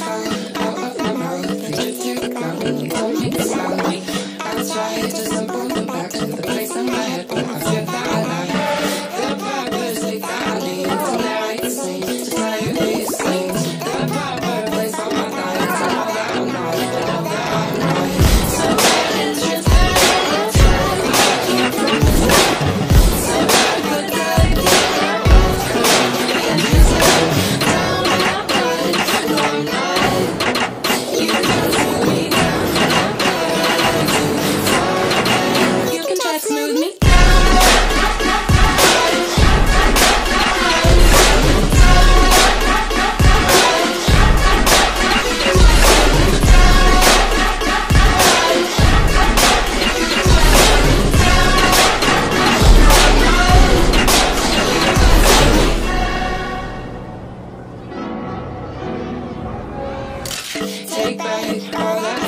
Bye. Take back all that